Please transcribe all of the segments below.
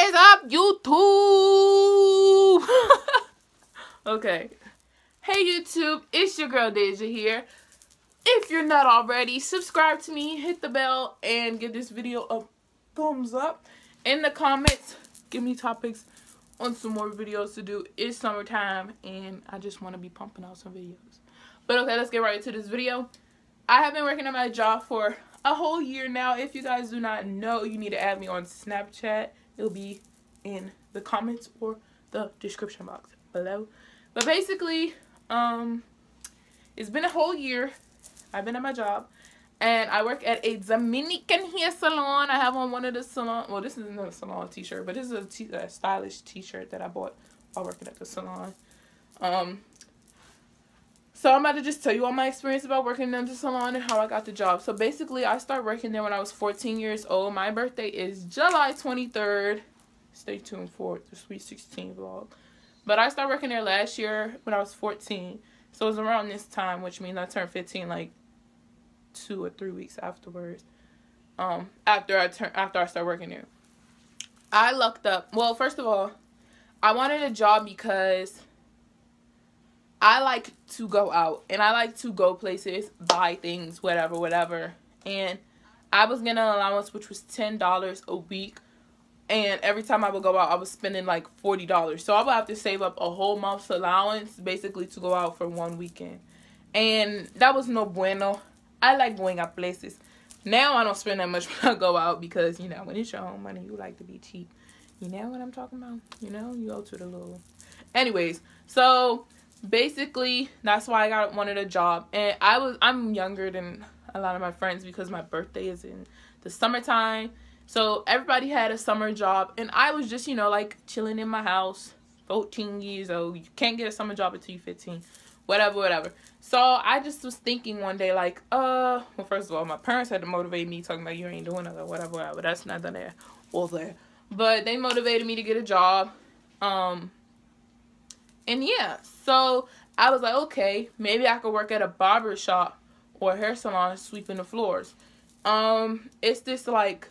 is up, YouTube? okay. Hey, YouTube. It's your girl, Deja here. If you're not already, subscribe to me, hit the bell, and give this video a thumbs up. In the comments, give me topics on some more videos to do. It's summertime, and I just want to be pumping out some videos. But okay, let's get right into this video. I have been working at my job for a whole year now. If you guys do not know, you need to add me on Snapchat. It'll be in the comments or the description box below. But basically, um, it's been a whole year. I've been at my job. And I work at a Dominican hair salon. I have on one of the salon. Well, this isn't a salon t-shirt, but this is a, a stylish t-shirt that I bought while working at the salon. Um, so I'm about to just tell you all my experience about working in the salon and how I got the job. So basically, I started working there when I was 14 years old. My birthday is July 23rd. Stay tuned for the Sweet 16 vlog. But I started working there last year when I was 14. So it was around this time, which means I turned 15 like two or three weeks afterwards. Um, after I turn after I started working there. I lucked up. Well, first of all, I wanted a job because I like to go out and I like to go places, buy things, whatever, whatever. And I was getting an allowance which was $10 a week. And every time I would go out, I was spending like $40. So I would have to save up a whole month's allowance basically to go out for one weekend. And that was no bueno. I like going out places. Now I don't spend that much when I go out because, you know, when it's your own money, you like to be cheap. You know what I'm talking about? You know, you go to the little... Anyways, so basically that's why I got wanted a job. And I was I'm younger than a lot of my friends because my birthday is in the summertime. So everybody had a summer job. And I was just you know like chilling in my house. 14 years old. You can't get a summer job until you're 15 whatever whatever. So I just was thinking one day like uh well first of all my parents had to motivate me talking about you ain't doing or whatever whatever. That's not there or there. But they motivated me to get a job. Um and yeah, so I was like, okay, maybe I could work at a barber shop or hair salon sweeping the floors. Um, it's this like,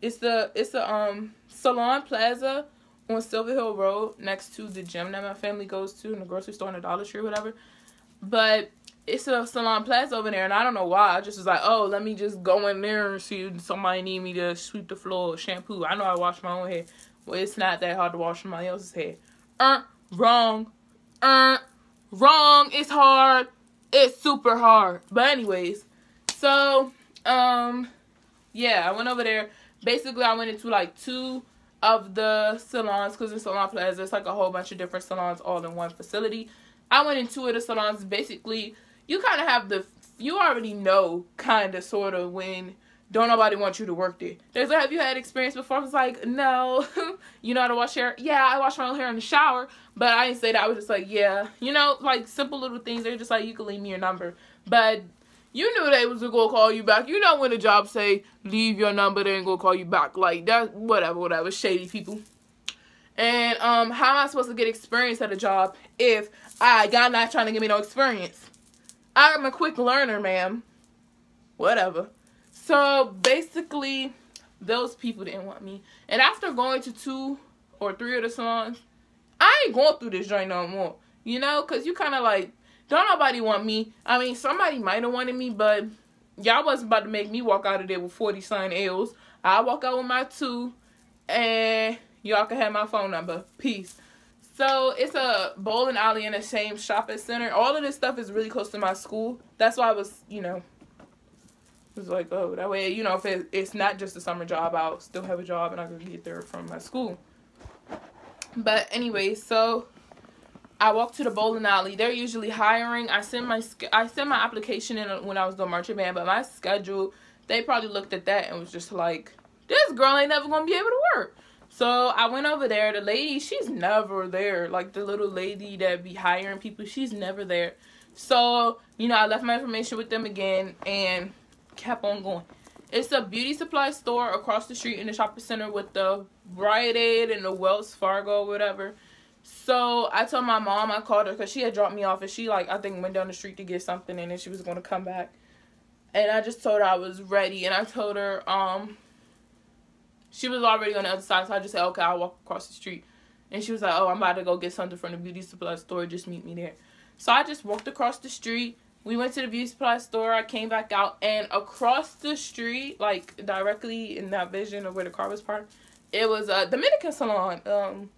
it's the it's the um salon plaza on Silver Hill Road next to the gym that my family goes to and the grocery store and the Dollar Tree or whatever. But it's a salon plaza over there and I don't know why. I just was like, oh, let me just go in there and see if somebody need me to sweep the floor shampoo. I know I wash my own hair. Well, it's not that hard to wash somebody else's hair. Uh, Wrong. Uh, wrong. It's hard. It's super hard. But anyways, so, um, yeah, I went over there. Basically, I went into like two of the salons because in Salon Plaza, it's like a whole bunch of different salons all in one facility. I went into two of the salons. Basically, you kind of have the, you already know kind of sort of when don't nobody want you to work there. There's like, have you had experience before? I was like, no. you know how to wash hair? Yeah, I wash my own hair in the shower. But I didn't say that. I was just like, yeah. You know, like simple little things. They're just like, you can leave me your number. But you knew they was gonna call you back. You know when the job say, leave your number, they ain't gonna call you back. Like, that, whatever, whatever. Shady people. And um, how am I supposed to get experience at a job if I got not trying to give me no experience? I'm a quick learner, ma'am. Whatever. So basically, those people didn't want me. And after going to two or three of the salons, I ain't going through this joint no more. You know, because you kind of like, don't nobody want me. I mean, somebody might have wanted me, but y'all wasn't about to make me walk out of there with 40 sign L's. I walk out with my two, and y'all can have my phone number. Peace. So it's a bowling alley in the same shopping center. All of this stuff is really close to my school. That's why I was, you know, it's like, oh, that way, you know, if it, it's not just a summer job, I'll still have a job and I can get there from my school. But anyway, so I walk to the bowling alley. They're usually hiring. I send my I send my application in when I was doing marching band, but my schedule, they probably looked at that and was just like, this girl ain't never gonna be able to work. So I went over there. The lady, she's never there. Like the little lady that be hiring people, she's never there. So, you know, I left my information with them again and kept on going. It's a beauty supply store across the street in the shopping center with the Rite Aid and the Wells Fargo whatever. So I told my mom, I called her because she had dropped me off and she like, I think went down the street to get something and then she was going to come back. And I just told her I was ready and I told her, um, she was already on the other side, so I just said, okay, I'll walk across the street. And she was like, oh, I'm about to go get something from the beauty supply store. Just meet me there. So I just walked across the street. We went to the beauty supply store. I came back out, and across the street, like directly in that vision of where the car was parked, it was a Dominican salon. Um,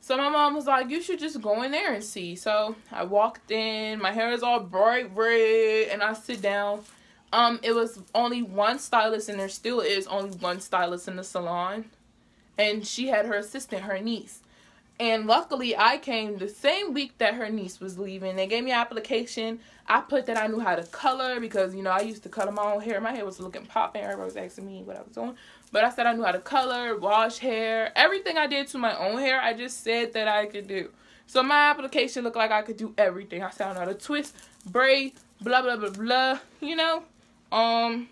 so my mom was like, you should just go in there and see. So I walked in. My hair is all bright red, and I sit down. Um, it was only one stylist, and there still is only one stylist in the salon. And she had her assistant, her niece. And luckily, I came the same week that her niece was leaving. They gave me an application. I put that I knew how to color because, you know, I used to color my own hair. My hair was looking popping. Everybody was asking me what I was doing. But I said I knew how to color, wash hair. Everything I did to my own hair, I just said that I could do. So my application looked like I could do everything. I said I know how to twist, braid, blah, blah, blah, blah, you know. Um,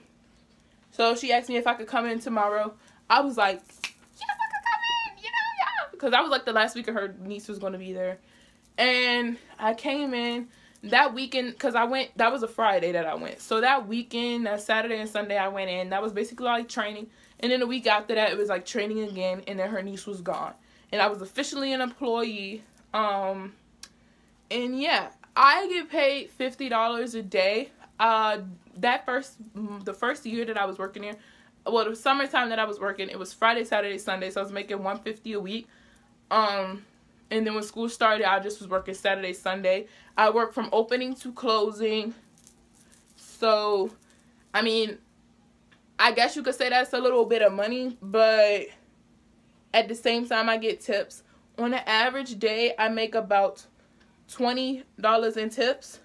so she asked me if I could come in tomorrow. I was like, yes, I could come in, you know, yeah. Because that was like the last week of her niece was going to be there. And I came in that weekend because I went, that was a Friday that I went. So that weekend, that Saturday and Sunday I went in. That was basically like training. And then the week after that, it was like training again. And then her niece was gone. And I was officially an employee. Um, and yeah, I get paid $50 a day uh that first the first year that I was working there, well the summertime that I was working, it was Friday, Saturday, Sunday, so I was making 150 a week. Um and then when school started, I just was working Saturday, Sunday. I worked from opening to closing. So, I mean, I guess you could say that's a little bit of money, but at the same time, I get tips. On an average day, I make about $20 in tips.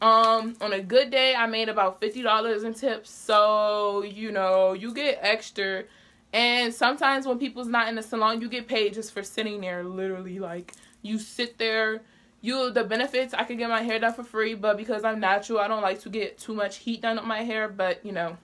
Um, on a good day, I made about $50 in tips. So, you know, you get extra. And sometimes when people's not in the salon, you get paid just for sitting there. Literally, like, you sit there. You, the benefits, I could get my hair done for free. But because I'm natural, I don't like to get too much heat done on my hair. But, you know,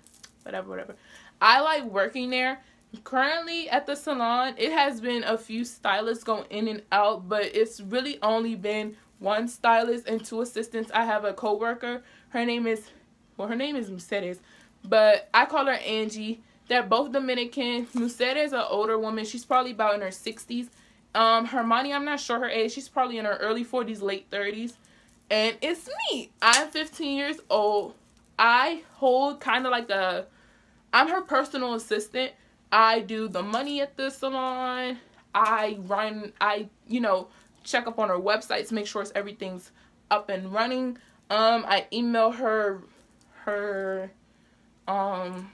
whatever, whatever. I like working there. Currently at the salon, it has been a few stylists going in and out. But it's really only been one stylist and two assistants. I have a co-worker. Her name is, well, her name is Mercedes, but I call her Angie. They're both Dominican. Mercedes is an older woman. She's probably about in her 60s. Um, Hermione, I'm not sure her age. She's probably in her early 40s, late 30s. And it's me. I'm 15 years old. I hold kind of like a, I'm her personal assistant. I do the money at the salon. I run, I, you know, check up on her website to make sure everything's up and running. Um, I email her her um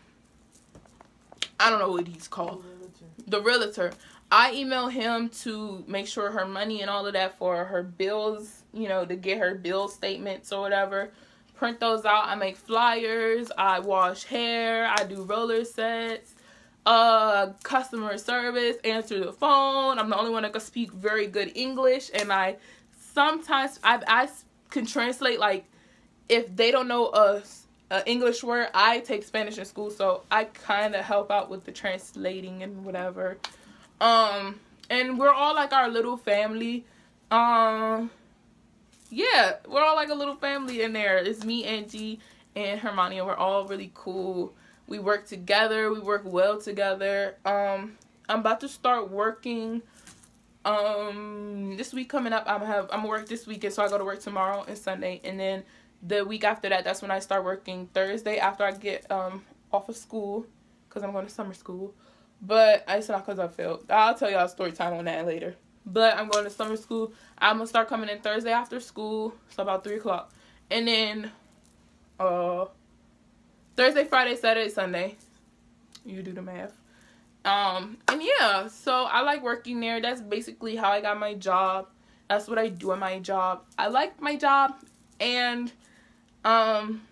I don't know what he's called. The realtor. the realtor. I email him to make sure her money and all of that for her bills, you know, to get her bill statements or whatever. Print those out. I make flyers. I wash hair. I do roller sets uh customer service answer the phone i'm the only one that can speak very good english and i sometimes i i can translate like if they don't know a, a english word. I take spanish in school so i kind of help out with the translating and whatever. Um and we're all like our little family. Um yeah we're all like a little family in there. It's me angie and hermione. And we're all really cool. We work together. We work well together. Um, I'm about to start working. Um, this week coming up, I'm have I'm gonna work this weekend, so I go to work tomorrow and Sunday, and then the week after that, that's when I start working Thursday after I get um off of school, cause I'm going to summer school. But it's not cause I failed. I'll tell y'all story time on that later. But I'm going to summer school. I'm gonna start coming in Thursday after school, so about three o'clock, and then uh Thursday, Friday, Saturday, Sunday. You do the math. Um, and yeah, so I like working there. That's basically how I got my job. That's what I do in my job. I like my job and um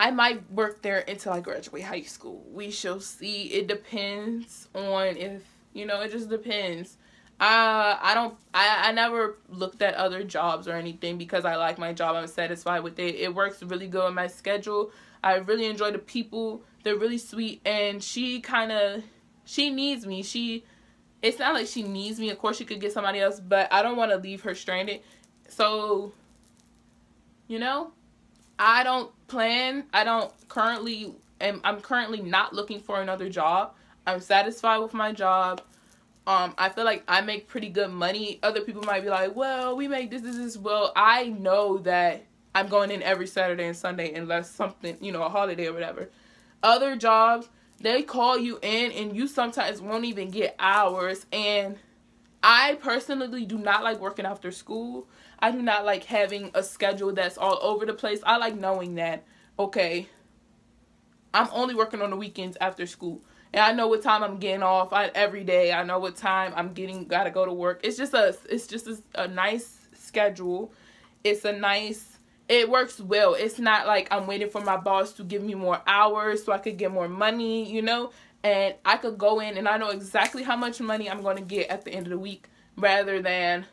I might work there until I graduate high school. We shall see. It depends on if, you know, it just depends. Uh, I don't, I, I never looked at other jobs or anything because I like my job. I'm satisfied with it. It works really good on my schedule. I really enjoy the people. They're really sweet. And she kind of, she needs me. She, it's not like she needs me. Of course, she could get somebody else, but I don't want to leave her stranded. So, you know, I don't plan, I don't currently am I'm currently not looking for another job. I'm satisfied with my job. Um, I feel like I make pretty good money. Other people might be like, well, we make this, this, this. Well, I know that I'm going in every Saturday and Sunday unless something, you know, a holiday or whatever. Other jobs, they call you in and you sometimes won't even get hours. And I personally do not like working after school. I do not like having a schedule that's all over the place. I like knowing that, okay, I'm only working on the weekends after school. And I know what time I'm getting off I, every day. I know what time I'm getting, gotta go to work. It's just a, it's just a, a nice schedule. It's a nice, it works well. It's not like I'm waiting for my boss to give me more hours so I could get more money, you know? And I could go in and I know exactly how much money I'm going to get at the end of the week rather than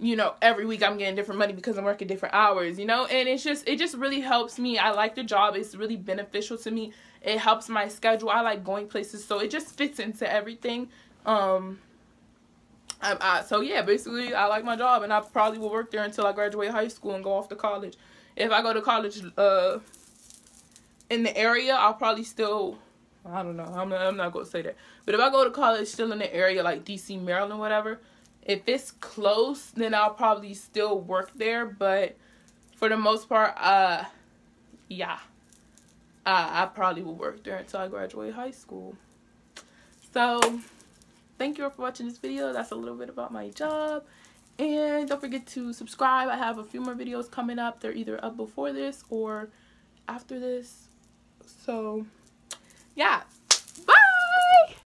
you know every week i'm getting different money because i'm working different hours you know? And it's just it just really helps me. I like the job. It's really beneficial to me. It helps my schedule. I like going places. So it just fits into everything. Um I, I, so yeah basically i like my job and i probably will work there until i graduate high school and go off to college. If i go to college uh in the area i'll probably still i don't know i'm not, I'm not gonna say that but if i go to college still in the area like dc maryland whatever if it's close, then I'll probably still work there. But for the most part, uh, yeah, uh, I probably will work there until I graduate high school. So, thank you all for watching this video. That's a little bit about my job. And don't forget to subscribe. I have a few more videos coming up. They're either up before this or after this. So, yeah.